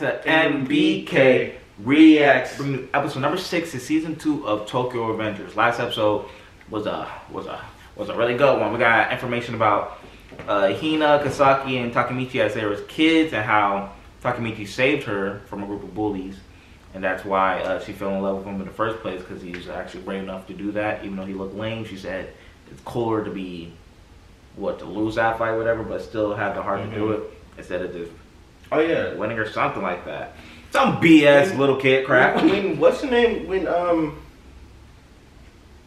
back to MBK Reacts. Bringing episode number six is season two of Tokyo Revengers. Last episode was a was a was a really good one. We got information about uh, Hina, Kasaki, and Takamichi as they were kids, and how Takamichi saved her from a group of bullies, and that's why uh, she fell in love with him in the first place because he was actually brave enough to do that, even though he looked lame. She said it's cooler to be what to lose that fight, whatever, but still have the heart to do it instead of just Oh yeah. winning or something like that. Some BS When- little kid crap. When what's the name? When um,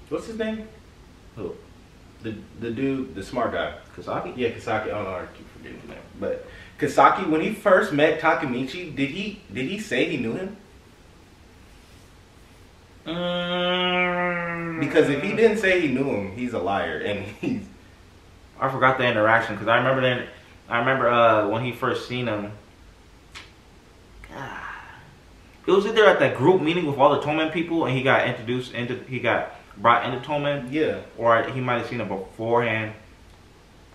what's his name? Who? The the dude, the smart guy. Kasaki? Yeah, Kasaki. I don't know. I keep forgetting his name. But Kasaki, when he first met Takemichi, did he did he say he knew him? Mm, Because if he didn't say he knew him, he's a liar, and he's I forgot the interaction because I remember then. I remember uh, when he first seen him. God. It was either at that group meeting with all the Toman people, and he got introduced into he got brought into Toman, yeah. or he might have seen him beforehand.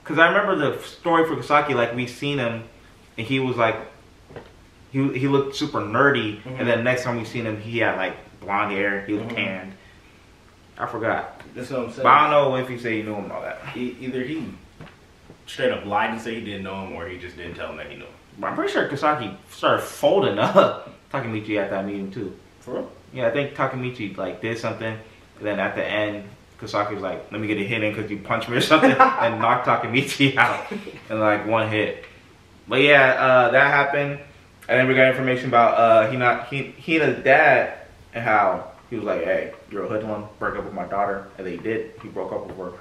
Because I remember the story for Kasaki, like we seen him, and he was like, he he looked super nerdy, Mhm. and then next time we seen him, he had like blonde hair, he was Mhm. tanned. I forgot, That's what I'm saying. but I don't know if he said he knew him and all that. E- either he straight up lied and say he didn't know him, or he just didn't tell him that he knew him. I'm pretty sure Kasaki started folding up Takemichi at that meeting too. For real? Yeah, I think Takemichi like did something, and then at the end, Kasaki was like, "Let me get a hit in because you punched me or something," and knocked Takemichi out in like one hit. But yeah, uh, that happened, and then we got information about uh, Hina, Hi- Hina's dad and how he was like, "Hey, you're a hoodlum. Break up with my daughter," and they did. He broke up with her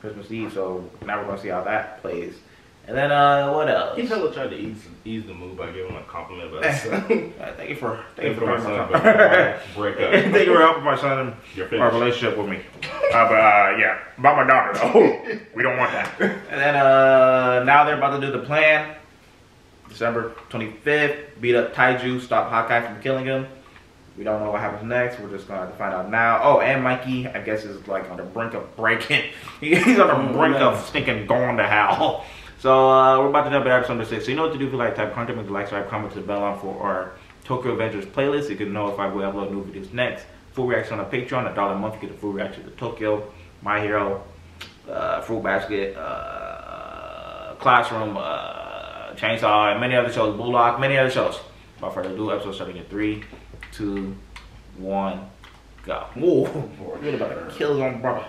Christmas Eve, so now we're gonna see how that plays. And then uh, what else? He hella tried to ease ease the mood by giving him a compliment about his son. Uh, thank you for thank you for my son, my break up. thank you for helping my son and our relationship with me. Uh, but uh, yeah, about my daughter though. we don't want that. And then uh, now they're about to do the plan. December 25th, beat up Taiju, stop Hakkai from killing him. We don't know what happens next. We're just gonna have to find out now. Oh, and Mikey, I guess, is like on the brink of breaking. He's on the Oh, brink man. of stinking going to hell. So uh, we're about to jump into episode number six. So you know what to do if you like type content, make the like, subscribe, comment to the bell on for our Tokyo Revengers playlist. You can notify when we upload new videos next. Full reaction on the Patreon, a dollar a month. You get a full reaction to Tokyo, My Hero, uh, Fruit Basket, uh, Classroom, uh, Chainsaw, and many other shows. Bullock, many other shows. Without further ado, episode starting in three, two, one, go. Whoa, you're about to kill own brother.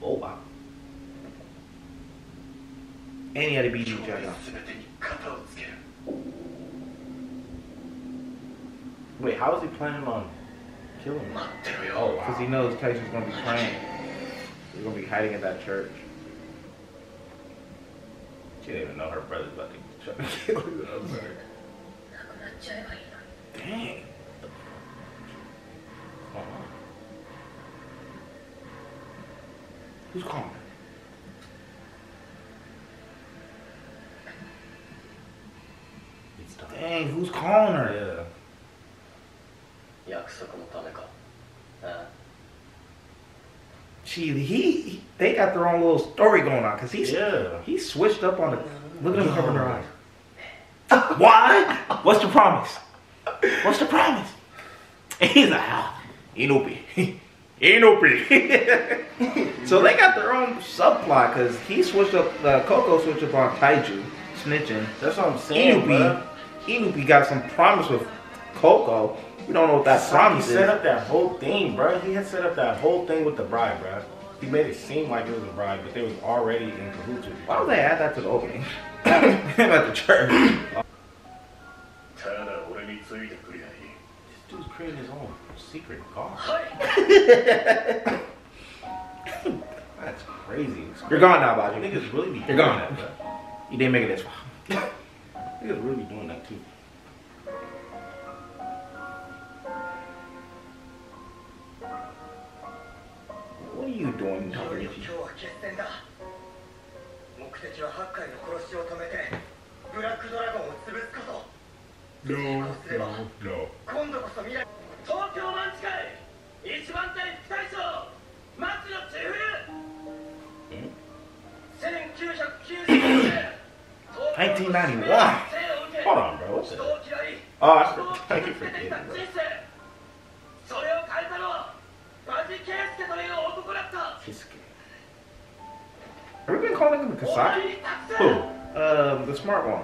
Oh wow any other BG Dragon. Wait, how is he planning on killing him? Because he knows Tyson's going to be praying. He's going to be hiding in that church. She didn't even know her brother's about to try to kill her. Dang. Who's calling? Who's calling her? Yeah. She, he, he, they got their own little story going on because he's yeah. he switched up on the. Look at him covering her eyes. Why? What's the promise? What's the promise? And he's like, oh, Ain't Inupi. so they got their own subplot because he switched up, uh, Coco switched up on Taiju, snitching. That's what I'm saying. Inupi even we got some promise with Coco, we don't know what that promise is. He set up that whole thing, bro. He had set up that whole thing with the bride, bro. He made it seem like it was a bride, but they was already in cahoots Why Why would they add that to the opening? At the church. this dude's creating his own secret god. That's crazy. You're gone now, Baji. Niggas really be You're gone now. You didn't make it this far. Niggas really be doing that too. What are you doing, いよいよ Takemichi? 今日は決戦だ目的は八海の殺しを止めてブラックドラゴンを潰すこと No, 成功すれば no. 今度こそ未来東京マンチ会一番隊副隊長町野千冬1990年 東 1991. was? Oh, thank you for being there. Have we been calling him Kasaki? Who? Um, the smart one.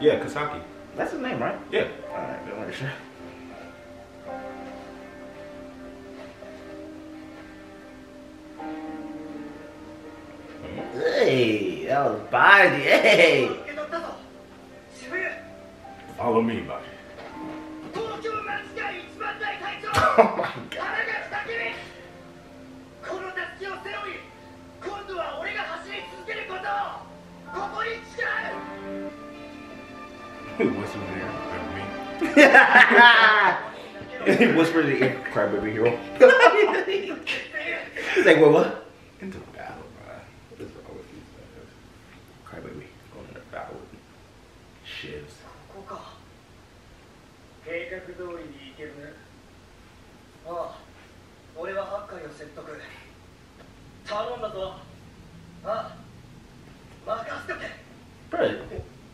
Yeah, Kasaki. That's his name, right? Yeah. Alright, don't worry. Hey, that was body. Hey. Follow me, buddy. Oh my god. He whispered in the crybaby. hero. He's like, what? Into battle, bro. What is wrong with these? Crybaby going into battle with shivs. ここか計画通りに行けるねああ俺はハッカイを説得頼んだぞああ任せとけ Bro,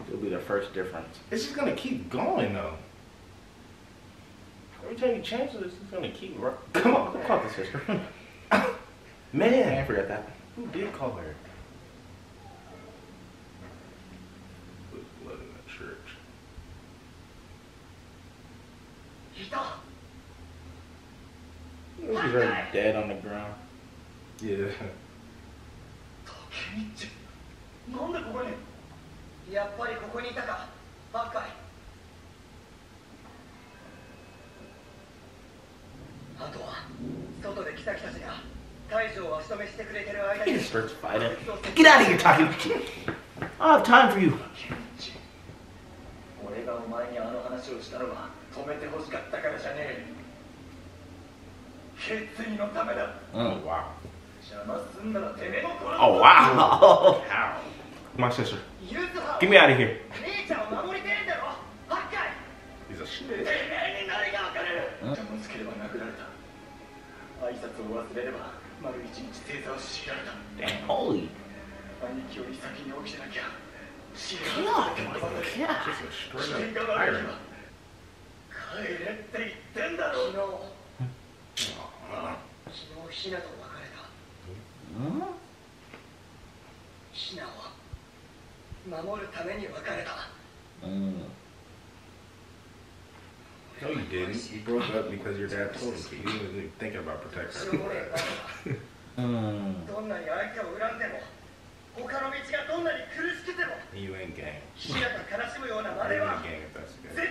it'll be the first difference. It's just gonna keep going, though. Every time you change this, it's gonna keep. ru- Come on, don't call the sister. I Man, forget that. who did call her? してくれてる間 He に just starts fighting. Get out of here, Taki. I don't have time for you. 俺がお前にあの話をしたのは止めてほしかったからじゃねえ 決意のためだ。うん、わ。邪魔すんならてめえの子だ。Oh, wow. My sister. ね。てめえに何がわ of here. He's a shit. 挨拶を忘れれば丸一日正座を強いられた。Holy. 兄貴より先に起きてなきゃ。死ぬ。死。帰れって言ってんだろ。昨日シナと別れたシナを守るために別れた No, you didn't. You broke up because your dad told you. You didn't even think about protecting her. you ain't gang. You ain't gang if that's the case.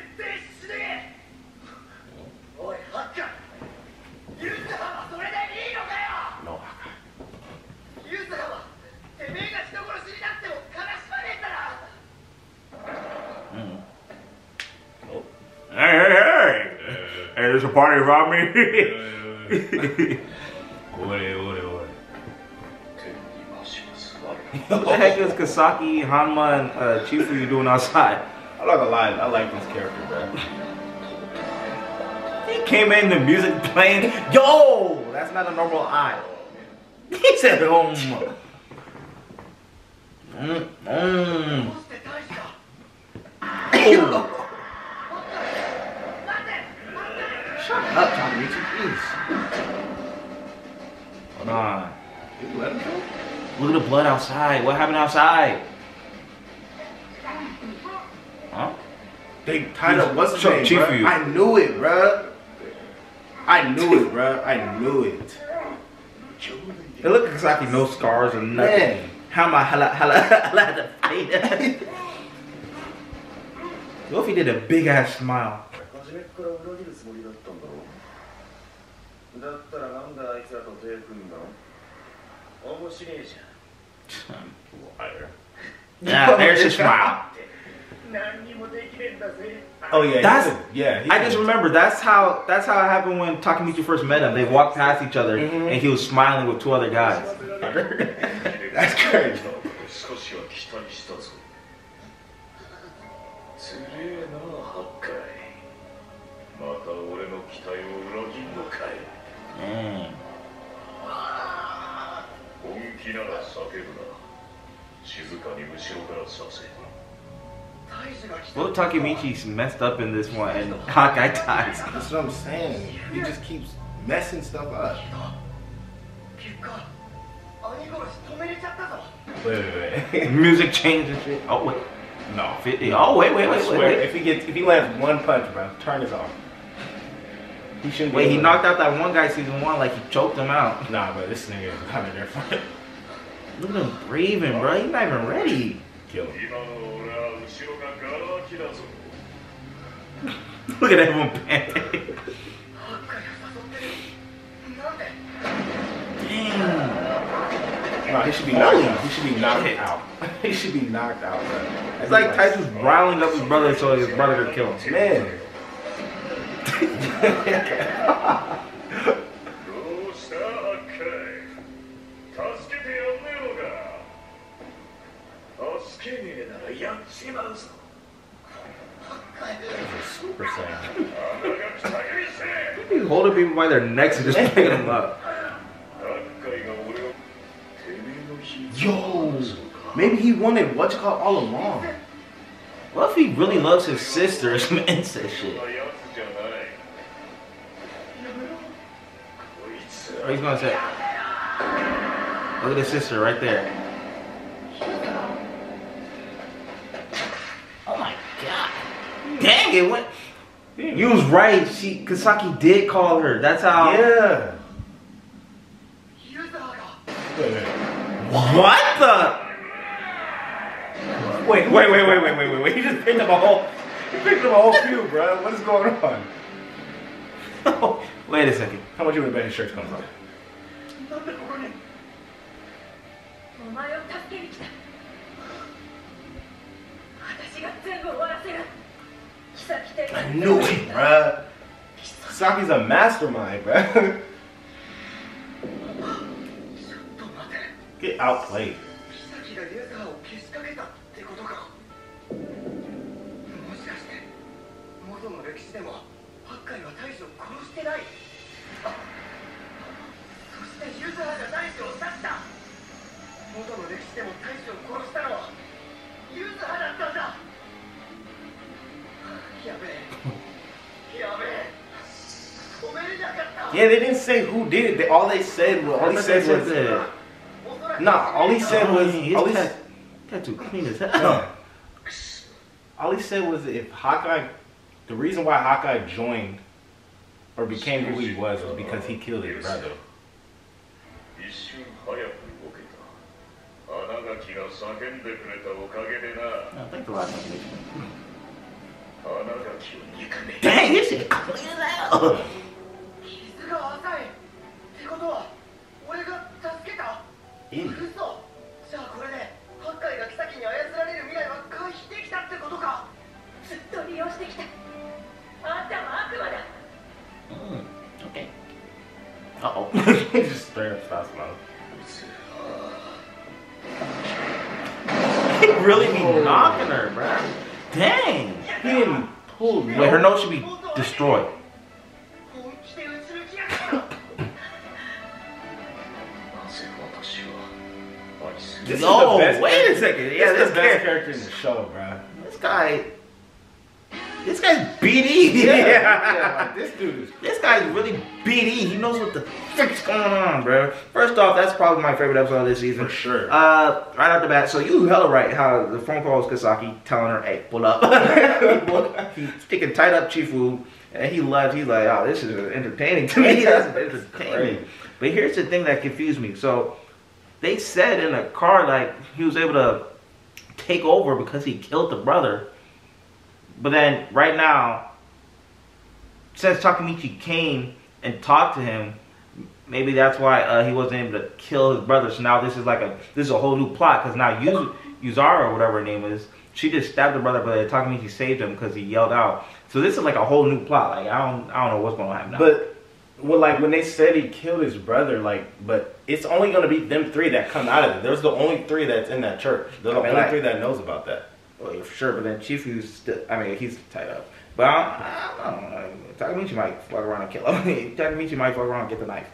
Barney Robbery. What, what, the heck is Kasaki, Hanma, and uh, Chifu doing outside? I'm not gonna lie, I like this character, bro. he came in, the music playing. Yo, that's not a normal eye. He said, um. Mm, mm. oh. Up, Tommy Richie, please. Hold on. You let him go? Look at the blood outside. What happened outside? Huh? They tied up what's Chuck name, Chief. I knew it, bro. I knew it, bro. I knew it. It looked exactly no scars or nothing. Man. How am I hella, hella, hella to fight? he did a big ass smile? 初めっから裏切るつもりだったんだろうだったらなんであいつらと手組んだの面白いじ Liar. Yeah, there's his smile. ゃん何にもできねえんだぜ Oh yeah, That's- he was- yeah. he I just was- remember that's how that's how it happened when Takamichi first met him. They walked past each other Mhm. and he was smiling with two other guys. That's crazy. Well, Takemichi's messed up in this one, and Hakkai dies. That's what I'm saying. He just keeps messing stuff up. Wait, wait, wait. Music changes. Oh wait. No. Eh, oh wait, wait, wait. If he gets, if he lands one punch, bro, turn this off. He shouldn't. Wait, he knocked out that one guy season one, like he choked him out. Nah, but this nigga is kind of different. Look at him breathing, bro. He's not even ready. Kill him. Look at that one pant. Damn. He should be knocked out. He should be knocked out. he should be knocked out, bro. It's, it's like, Tyson's riling up his brother so his brother could kill him. Man. disposal. Super Saiyan. you holding people by their necks and just picking them up. Yo, maybe he wanted what's called all along. What if he really loves his sister or some incest shit? Oh, he's gonna say, look at his sister right there. dang it went. Yeah. You was right. She Kasaki did call her. That's how. Yeah. What the? Wait, wait, wait, wait, wait, wait, wait, wait. He just picked up a whole. He picked up a whole few, bro. What is going on? wait a second. How much you would bet his shirt's coming from? I knew it, bro. Saki's a mastermind, bro. ちょっと待て Get outplayed. Yeah, they didn't say who did it. They, all they said was all he said was that. nah. All he said was oh, all he said, tattoo clean as hell. All he said was if Hakkai, the reason why Hakkai joined or became who he was was because he killed his brother. I think the last one. 穴垣を憎め Dang, this shit clean as hell. 傷が浅いってことは俺が助けたいいね嘘じゃあこれでハッカイが妃に操られる未来は回避できたってことかずっと利用してきたあんたは悪魔だ Mm, okay. Uh oh. just straight up stops mouth. he really be knocking her, bruh. Dang. He didn't pull. Wait, her nose should be destroyed. This no, wait a second. Yeah, this, this the best character in the show, bro. This guy this guy's BD. yeah, like, this dude is This guy's really BD. He knows what the frick's going on, bro. First off, that's probably my favorite episode of this season. for sure. Uh, right off the bat, so you hella right how the phone call was Kasaki telling her, hey, pull up. He's sticking tight up Chief Chifu, and he left. He's like, oh, this is entertaining to me. That's entertaining. But here's the thing that confused me. So they said in the car, like, he was able to take over because he killed the brother. But then right now, since Takamichi came and talked to him, maybe that's why uh, he wasn't able to kill his brother. So now this is like a this is a whole new plot because now Yuz, Yuzara or whatever her name is, she just stabbed her brother, but Takamichi saved him because he yelled out. So this is like a whole new plot. Like I don't I don't know what's gonna happen now. But well, like when they said he killed his brother, like, but it's only gonna be them three that come out of it. There's the only three that's in that church. They're the I mean, only like- three that knows about that. Well, yeah, for sure, but then Chifu's still, I mean, he's tied up. But I don't, I don't know. Takamichi might fuck around and kill him. Takamichi might fuck around and get the knife.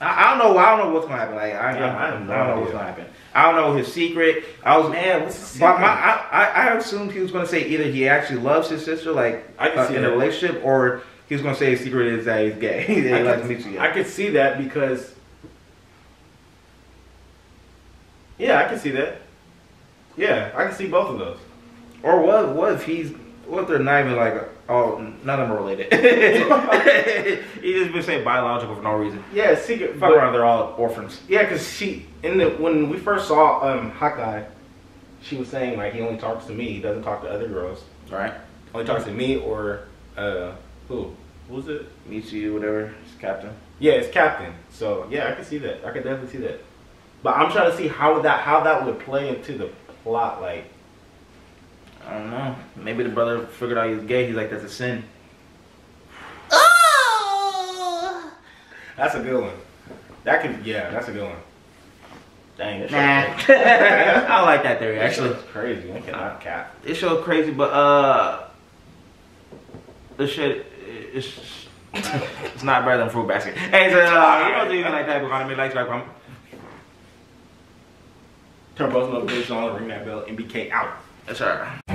I, I don't know. I don't know what's gonna happen. Like I, Yeah, I, I no I don't know what's gonna happen. I don't know his secret. I was Man, what's the But my, I, I I assumed he was gonna say either he actually loves his sister, like I can uh, see in a relationship, or he was gonna say his secret is that he's gay. that he I likes could. I could see that because. Yeah, I can see that. Yeah, I can see both of those. Or what? What if he's? What if they're not even like? Oh, none of them are related. he just been saying biological for no reason. Yeah, secret. Fuck but- around, they're all orphans. Yeah, because she in the when we first saw um Hakkai, she was saying like he only talks to me. He doesn't talk to other girls. Right? Only talks to me or uh who? Who's it? Mitsuya, whatever, it's captain. Yeah, it's Captain. So yeah, I can see that. I can definitely see that. But I'm trying to see how that how that would play into the plot. Like I don't know. Maybe the brother figured out he was gay. He's like, that's a sin. Oh! that's a good one. That could yeah, that's a good one. Dang, that Nah. show's crazy. I like that theory, That actually. It's crazy. I cannot cap. This show crazy, but uh, this shit is it's not better than Fruit Basket. Hey, so uh, you know, even like that, we're gonna make like like Turn post notifications on, ring that bell, MBK out. That's alright.